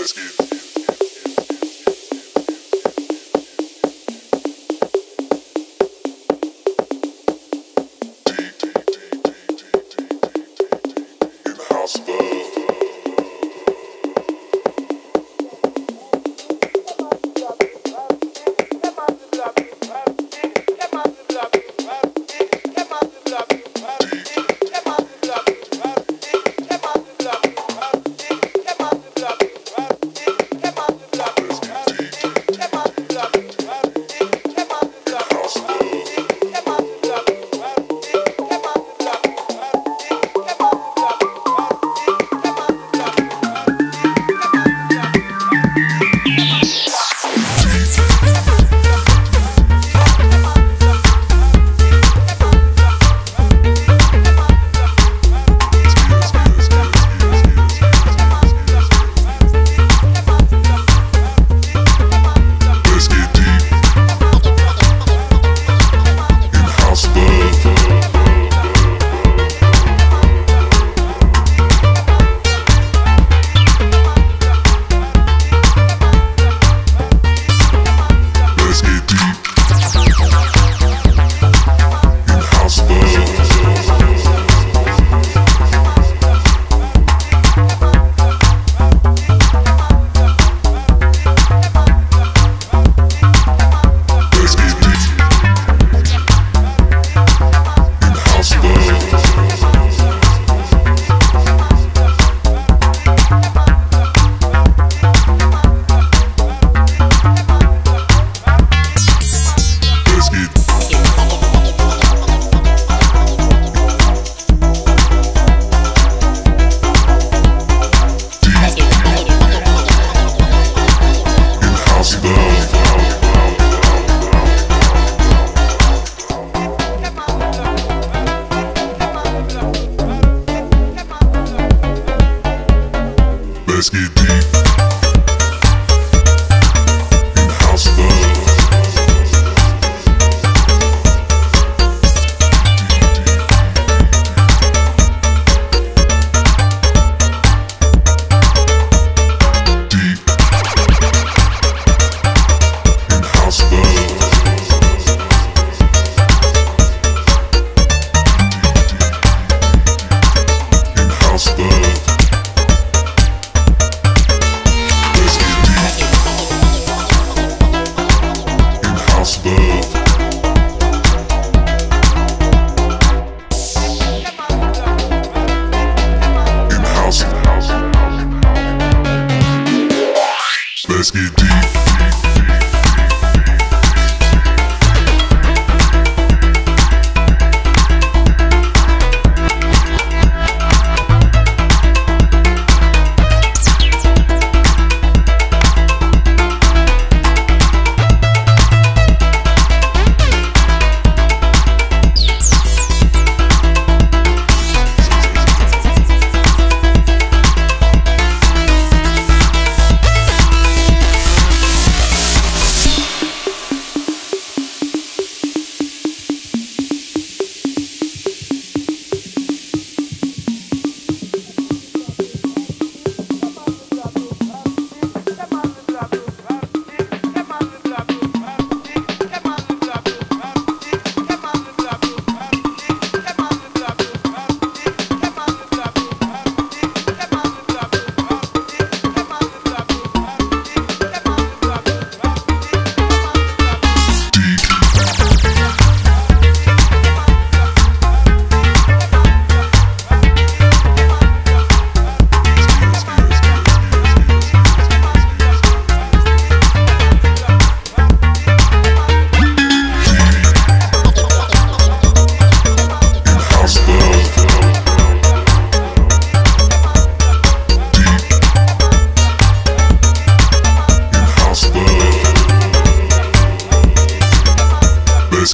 Let's get let's get deep.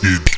Let's